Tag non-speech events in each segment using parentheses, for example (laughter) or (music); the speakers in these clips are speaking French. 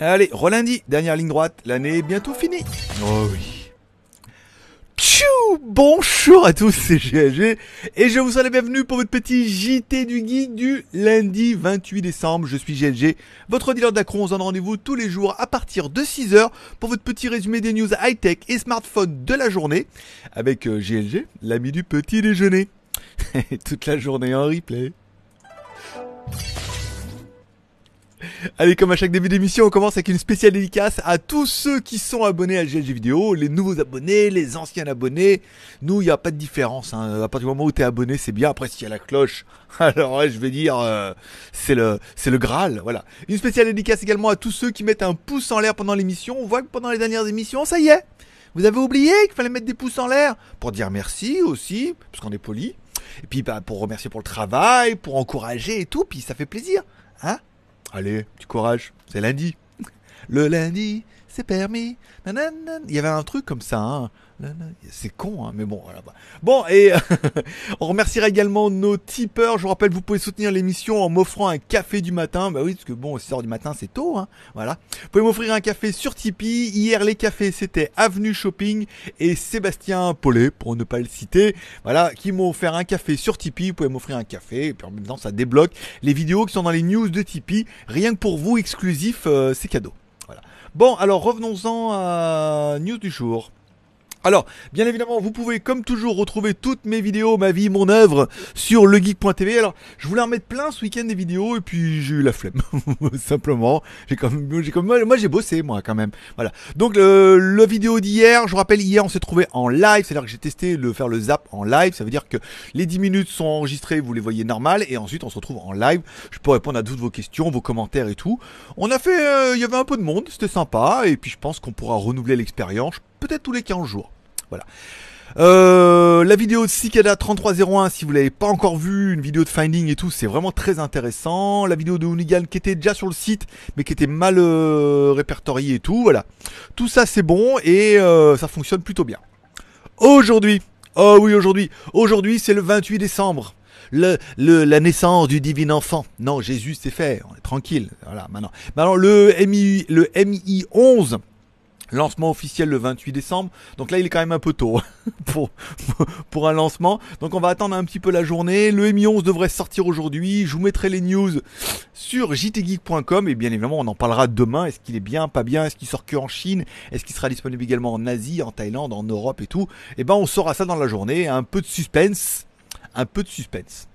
Allez, Rolandi, dernière ligne droite, l'année est bientôt finie. Oh oui. Tchou Bonjour à tous, c'est GLG et je vous souhaite la bienvenue pour votre petit JT du geek du lundi 28 décembre. Je suis GLG, votre dealer d'Acron. On se donne rendez-vous tous les jours à partir de 6h pour votre petit résumé des news high-tech et smartphone de la journée avec euh, GLG, l'ami du petit déjeuner. (laughs) Toute la journée en replay. Allez, comme à chaque début d'émission, on commence avec une spéciale dédicace à tous ceux qui sont abonnés à GLG Vidéo, les nouveaux abonnés, les anciens abonnés. Nous, il n'y a pas de différence. Hein. À partir du moment où tu es abonné, c'est bien. Après, s'il y a la cloche, (laughs) alors je vais dire, euh, c'est le, le Graal. Voilà. Une spéciale dédicace également à tous ceux qui mettent un pouce en l'air pendant l'émission. On voit que pendant les dernières émissions, ça y est. Vous avez oublié qu'il fallait mettre des pouces en l'air pour dire merci aussi, parce qu'on est poli. Et puis bah, pour remercier pour le travail, pour encourager et tout, puis ça fait plaisir. Hein Allez, du courage, c'est lundi. Le lundi, c'est permis. Il y avait un truc comme ça. Hein. C'est con, hein, mais bon, voilà. Bon, et (laughs) on remerciera également nos tipeurs. Je vous rappelle, vous pouvez soutenir l'émission en m'offrant un café du matin. Bah oui, parce que bon, 6h du matin, c'est tôt, hein. Voilà. Vous pouvez m'offrir un café sur Tipeee. Hier, les cafés, c'était Avenue Shopping et Sébastien Paulet, pour ne pas le citer. Voilà, qui m'ont offert un café sur Tipeee. Vous pouvez m'offrir un café. Et puis en même temps, ça débloque les vidéos qui sont dans les news de Tipeee. Rien que pour vous, exclusif, euh, c'est cadeau. Bon, alors revenons-en à news du jour. Alors, bien évidemment, vous pouvez comme toujours retrouver toutes mes vidéos, ma vie, mon œuvre sur legeek.tv. Alors, je voulais en mettre plein ce week-end des vidéos et puis j'ai eu la flemme. (laughs) Simplement, j'ai comme, comme, moi j'ai bossé moi quand même. Voilà. Donc le, le vidéo d'hier, je vous rappelle hier on s'est trouvé en live, c'est-à-dire que j'ai testé le faire le zap en live. Ça veut dire que les 10 minutes sont enregistrées, vous les voyez normal et ensuite on se retrouve en live. Je peux répondre à toutes vos questions, vos commentaires et tout. On a fait, euh, il y avait un peu de monde, c'était sympa et puis je pense qu'on pourra renouveler l'expérience peut-être tous les 15 jours. Voilà. Euh, la vidéo de Cicada 3301, si vous l'avez pas encore vu, une vidéo de finding et tout, c'est vraiment très intéressant. La vidéo de Hoonigan qui était déjà sur le site, mais qui était mal euh, répertoriée et tout, voilà. Tout ça c'est bon et euh, ça fonctionne plutôt bien. Aujourd'hui, oh oui aujourd'hui, aujourd'hui c'est le 28 décembre. La naissance du divin enfant. Non, Jésus c'est fait, on est tranquille. Voilà, maintenant. Maintenant le MI, le MI 11 Lancement officiel le 28 décembre. Donc là, il est quand même un peu tôt (laughs) pour, un lancement. Donc on va attendre un petit peu la journée. Le Mi 11 devrait sortir aujourd'hui. Je vous mettrai les news sur jtgeek.com et bien évidemment, on en parlera demain. Est-ce qu'il est bien, pas bien? Est-ce qu'il sort que en Chine? Est-ce qu'il sera disponible également en Asie, en Thaïlande, en Europe et tout? Eh ben, on saura ça dans la journée. Un peu de suspense. Un peu de suspense.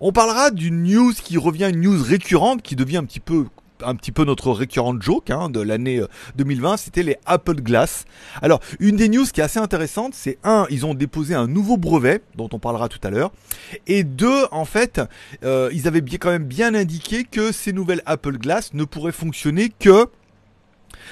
On parlera d'une news qui revient, une news récurrente qui devient un petit peu un petit peu notre récurrent joke hein, de l'année 2020, euh, c'était les Apple Glass. Alors, une des news qui est assez intéressante, c'est un, ils ont déposé un nouveau brevet, dont on parlera tout à l'heure, et deux, en fait, euh, ils avaient bien, quand même bien indiqué que ces nouvelles Apple Glass ne pourraient fonctionner que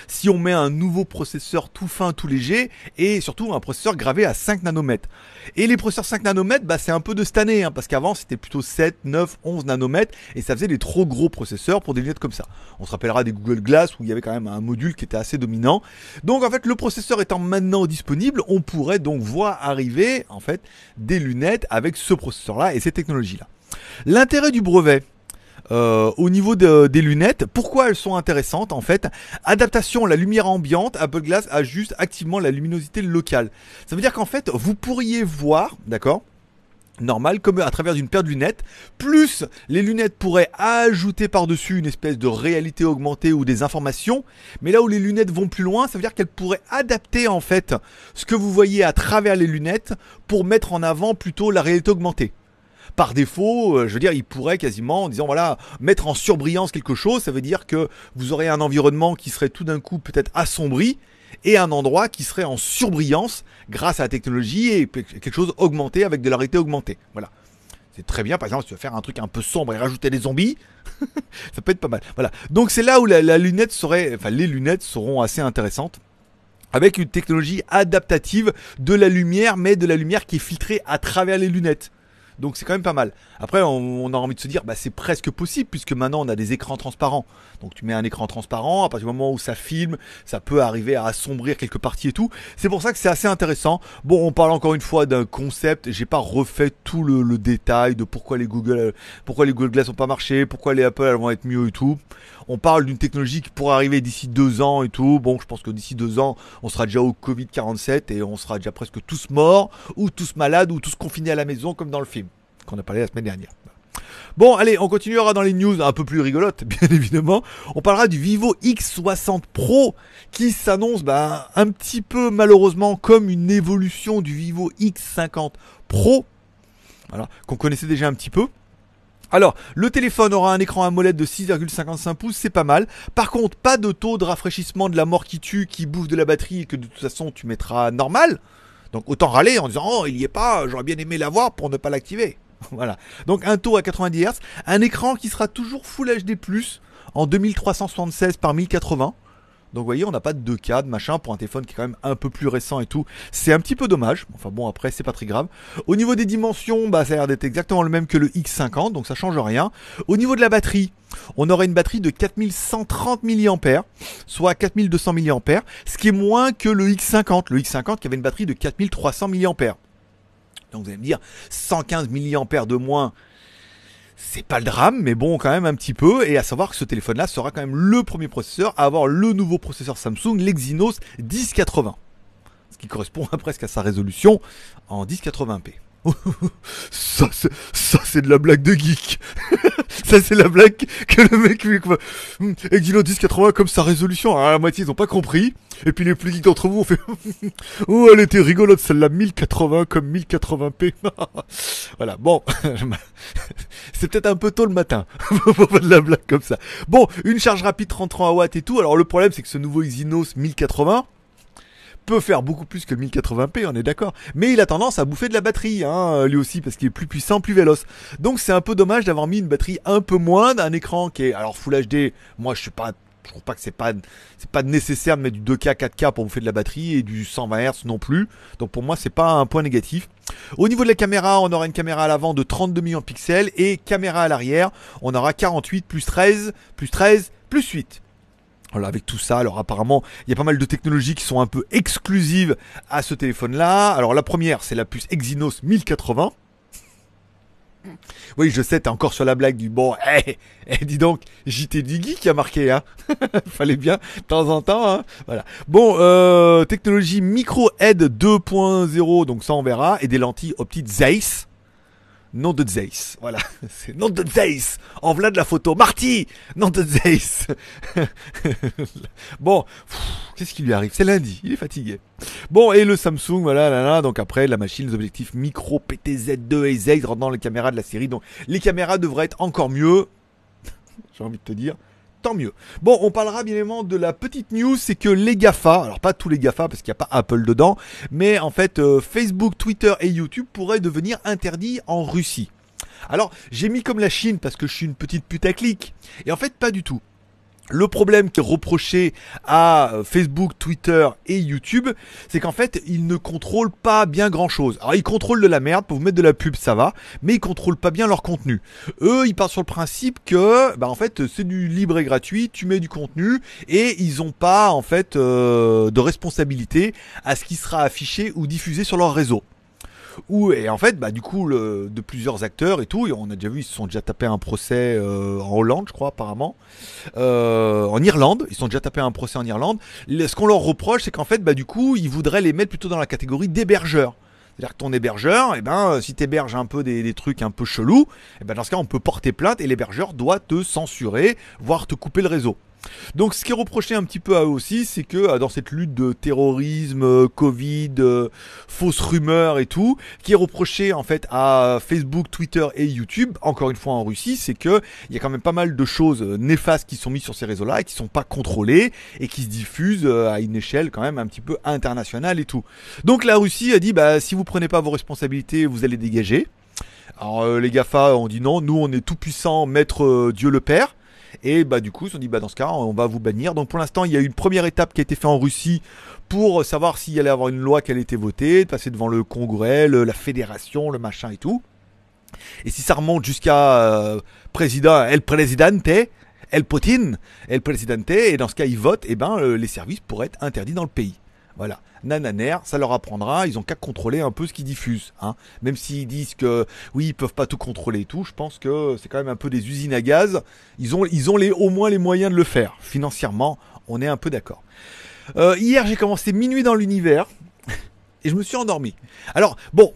si on met un nouveau processeur tout fin, tout léger, et surtout un processeur gravé à 5 nanomètres. Et les processeurs 5 nanomètres, bah, c'est un peu de cette année, hein, parce qu'avant c'était plutôt 7, 9, 11 nanomètres, et ça faisait des trop gros processeurs pour des lunettes comme ça. On se rappellera des Google Glass où il y avait quand même un module qui était assez dominant. Donc en fait, le processeur étant maintenant disponible, on pourrait donc voir arriver en fait des lunettes avec ce processeur-là et ces technologies-là. L'intérêt du brevet, euh, au niveau des lunettes, pourquoi elles sont intéressantes en fait? Adaptation à la lumière ambiante, Apple Glass ajuste activement la luminosité locale. Ça veut dire qu'en fait, vous pourriez voir, d'accord? Normal comme à travers une paire de lunettes. Plus les lunettes pourraient ajouter par-dessus une espèce de réalité augmentée ou des informations. Mais là où les lunettes vont plus loin ça veut dire qu'elles pourraient adapter en fait ce que vous voyez à travers les lunettes pour mettre en avant plutôt la réalité augmentée par défaut, euh, je veux dire, il pourrait quasiment, en disant voilà, mettre en surbrillance quelque chose, ça veut dire que vous aurez un environnement qui serait tout d'un coup peut-être assombri et un endroit qui serait en surbrillance grâce à la technologie et quelque chose augmenté avec de la réalité augmentée. Voilà. C'est très bien, par exemple, si tu veux faire un truc un peu sombre et rajouter des zombies, (laughs) ça peut être pas mal. Voilà. Donc c'est là où la, la lunette serait, enfin les lunettes seront assez intéressantes avec une technologie adaptative de la lumière, mais de la lumière qui est filtrée à travers les lunettes. Donc c'est quand même pas mal. Après, on, a envie de se dire, bah, c'est presque possible puisque maintenant on a des écrans transparents. Donc tu mets un écran transparent, à partir du moment où ça filme, ça peut arriver à assombrir quelques parties et tout. C'est pour ça que c'est assez intéressant. Bon, on parle encore une fois d'un concept. J'ai pas refait tout le, détail de pourquoi les Google, pourquoi les Google Glass ont pas marché, pourquoi les Apple elles vont être mieux et tout. On parle d'une technologie qui pourrait arriver d'ici deux ans et tout. Bon, je pense que d'ici deux ans, on sera déjà au Covid 47 et on sera déjà presque tous morts ou tous malades ou tous confinés à la maison comme dans le film qu'on a parlé la semaine dernière. Bon, allez, on continuera dans les news un peu plus rigolotes, (laughs) bien évidemment. On parlera du Vivo X60 Pro qui s'annonce bah, un petit peu malheureusement comme une évolution du Vivo X50 Pro, qu'on connaissait déjà un petit peu. Alors, le téléphone aura un écran AMOLED de 6,55 pouces, c'est pas mal. Par contre, pas de taux de rafraîchissement de la mort qui tue, qui bouffe de la batterie et que de toute façon tu mettras normal. Donc autant râler en disant oh il y est pas, j'aurais bien aimé l'avoir pour ne pas l'activer. (laughs) voilà. Donc un taux à 90 Hz, un écran qui sera toujours Full HD+, en 2376 par 1080. Donc vous voyez, on n'a pas de 2K, de machin, pour un téléphone qui est quand même un peu plus récent et tout. C'est un petit peu dommage. Enfin bon, après, c'est pas très grave. Au niveau des dimensions, bah, ça a l'air d'être exactement le même que le X50, donc ça change rien. Au niveau de la batterie, on aurait une batterie de 4130 mAh, soit 4200 mAh, ce qui est moins que le X50. Le X50 qui avait une batterie de 4300 mAh. Donc vous allez me dire, 115 mAh de moins, c'est pas le drame, mais bon, quand même un petit peu. Et à savoir que ce téléphone-là sera quand même le premier processeur à avoir le nouveau processeur Samsung, l'Exynos 1080. Ce qui correspond (laughs) presque à sa résolution en 1080p. (laughs) ça, c'est de la blague de geek. (laughs) ça, c'est la blague que le mec lui. Exynos 1080 comme sa résolution. Alors, la moitié, ils ont pas compris. Et puis les plus geeks d'entre vous ont fait. (laughs) oh, elle était rigolote, celle-là, 1080 comme 1080p. voilà, bon. c'est peut-être un peu tôt le matin. pour de la blague comme ça. Bon, une charge rapide 33 watts et tout. Alors, le problème, c'est que ce nouveau Exynos 1080 peut faire beaucoup plus que le 1080p, on est d'accord. Mais il a tendance à bouffer de la batterie, hein, lui aussi, parce qu'il est plus puissant, plus véloce. Donc c'est un peu dommage d'avoir mis une batterie un peu moins d'un écran qui est, alors Full HD, moi je suis pas je trouve pas que c'est pas c'est pas nécessaire de mettre du 2K 4K pour bouffer de la batterie et du 120 Hz non plus. Donc pour moi c'est pas un point négatif. Au niveau de la caméra, on aura une caméra à l'avant de 32 millions de pixels et caméra à l'arrière, on aura 48 plus 13 plus 13 plus 8. Voilà, avec tout ça, alors apparemment, il y a pas mal de technologies qui sont un peu exclusives à ce téléphone-là. Alors la première, c'est la puce Exynos 1080. Oui, je sais, t'es encore sur la blague du bon. Eh, eh dis donc, JT Diggy qui a marqué, hein. (laughs) Fallait bien, de temps en temps, hein. Voilà. Bon, euh, technologie micro head 2.0, donc ça on verra, et des lentilles optiques Zeiss nom de Zeiss. Voilà, (laughs) c'est nom de Zeiss. En voilà de la photo. Marty, nom de Zeiss. (laughs) bon, qu'est-ce qui lui arrive? C'est lundi, il est fatigué. Bon, et le Samsung, voilà, là, là, donc après la machine, les objectifs micro PTZ2 et Zeiss rendant les caméras de la série. Donc les caméras devraient être encore mieux. (laughs) J'ai envie de te dire tant mieux. Bon, on parlera bien évidemment de la petite news, c'est que les GAFA, alors pas tous les GAFA parce qu'il n'y a pas Apple dedans, mais en fait euh, Facebook, Twitter et YouTube pourraient devenir interdits en Russie. Alors j'ai mis comme la Chine parce que je suis une petite putaclic, et en fait pas du tout. Le problème qui est reproché à Facebook, Twitter et YouTube, c'est qu'en fait, ils ne contrôlent pas bien grand chose. Alors, ils contrôlent de la merde, pour vous mettre de la pub, ça va, mais ils contrôlent pas bien leur contenu. Eux, ils partent sur le principe que, bah, en fait, c'est du libre et gratuit, tu mets du contenu, et ils ont pas, en fait, euh, de responsabilité à ce qui sera affiché ou diffusé sur leur réseau et en fait, bah, du coup, de plusieurs acteurs et tout, on a déjà vu, ils se sont déjà tapé un procès euh, en Hollande, je crois, apparemment, euh, en Irlande, ils sont déjà tapé un procès en Irlande. ce qu'on leur reproche, c'est qu'en fait, bah, du coup, ils voudraient les mettre plutôt dans la catégorie d'hébergeurs. C'est-à-dire que ton hébergeur, eh ben, euh, si tu héberges un peu des, trucs un peu chelous, eh ben, dans ce cas, on peut porter plainte et l'hébergeur doit te censurer, voire te couper le réseau. Donc ce qui est reproché un petit peu à eux aussi, c'est que euh, dans cette lutte de terrorisme, euh, Covid, euh, fausses rumeurs et tout, qui est reproché en fait à Facebook, Twitter et YouTube, encore une fois en Russie, c'est que il y a quand même pas mal de choses néfastes qui sont mises sur ces réseaux-là et qui sont pas contrôlées et qui se diffusent à une échelle quand même un petit peu internationale et tout. Donc la Russie a dit bah si vous prenez pas vos responsabilités, vous allez dégager. Alors les Gafa ont dit non, nous on est tout puissant, maître Dieu le Père. Et bah du coup, ils ont dit bah dans ce cas, on va vous bannir. Donc pour l'instant, il y a eu une première étape qui a été faite en Russie pour savoir s'il y allait avoir une loi qui allait été votée, de passer devant le Congrès, la fédération, le machin et tout. Et si ça remonte jusqu'à euh, président El Presidente, El Putin, El Presidente, et dans ce cas ils votent, et ben euh, les services pourraient être interdits dans le pays. Voilà. Nananer, ça leur apprendra, ils ont qu'à contrôler un peu ce qu'ils diffusent. Hein. Même s'ils disent que oui, ils peuvent pas tout contrôler et tout, je pense que c'est quand même un peu des usines à gaz. Ils ont, les, au moins les moyens de le faire. Financièrement, on est un peu d'accord. Euh, hier, j'ai commencé minuit dans l'univers (laughs) et je me suis endormi. Alors, bon,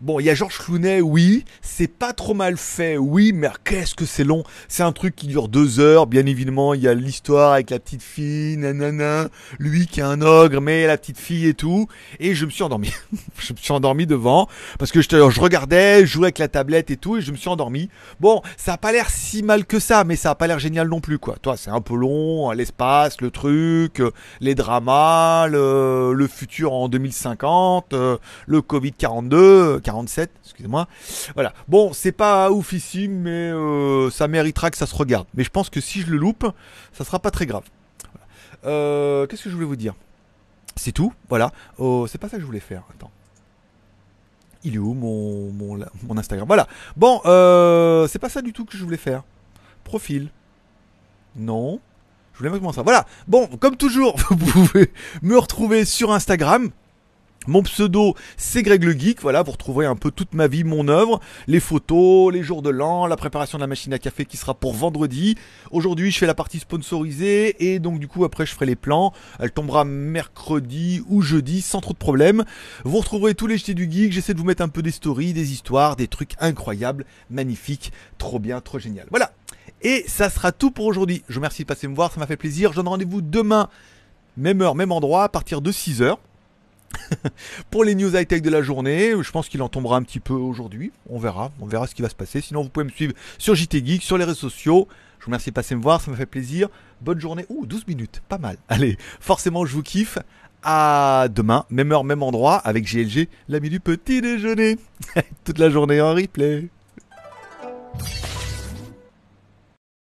Bon, il y a Georges Clounet, oui, c'est pas trop mal fait, oui, mais qu'est-ce que c'est long. C'est un truc qui dure deux heures, bien évidemment, il y a l'histoire avec la petite fille, nanana, lui qui est un ogre, mais la petite fille et tout, et je me suis endormi. (laughs) je me suis endormi devant, parce que je, je regardais, je jouais avec la tablette et tout, et je me suis endormi. Bon, ça a pas l'air si mal que ça, mais ça a pas l'air génial non plus, quoi. Toi, c'est un peu long, l'espace, le truc, les dramas, le, le futur en 2050, euh, le Covid 42, 47, excusez-moi. Voilà. Bon, c'est pas oufissime, mais euh, ça méritera que ça se regarde. Mais je pense que si je le loupe, ça sera pas très grave. Euh, Qu'est-ce que je voulais vous dire? C'est tout, voilà. Oh, c'est pas ça que je voulais faire. Attends. Il est où mon, Instagram? Voilà. Bon, euh, c'est pas ça du tout que je voulais faire. Profil. Non. Je voulais comment ça. Voilà. Bon, comme toujours, (laughs) vous pouvez me retrouver sur Instagram. Mon pseudo, c'est Greg le Geek. Voilà, vous retrouverez un peu toute ma vie, mon œuvre, les photos, les jours de l'an, la préparation de la machine à café qui sera pour vendredi. Aujourd'hui, je fais la partie sponsorisée et donc du coup après je ferai les plans. Elle tombera mercredi ou jeudi sans trop de problèmes. Vous retrouverez tous les jetés du geek. J'essaie de vous mettre un peu des stories, des histoires, des trucs incroyables, magnifiques, trop bien, trop génial. Voilà. Et ça sera tout pour aujourd'hui. Je vous remercie de passer me voir, ça m'a fait plaisir. Je donne rendez-vous demain, même heure, même endroit, à partir de 6h. (laughs) pour les news high-tech de la journée. Je pense qu'il en tombera un petit peu aujourd'hui. On verra, on verra ce qui va se passer. Sinon, vous pouvez me suivre sur JT Geek, sur les réseaux sociaux. Je vous remercie de passer me voir, ça me fait plaisir. Bonne journée. Ouh, 12 minutes, pas mal. (laughs) Allez, forcément, je vous kiffe. À demain, même heure, même endroit, avec GLG, l'ami du petit déjeuner. (laughs) Toute la journée en replay.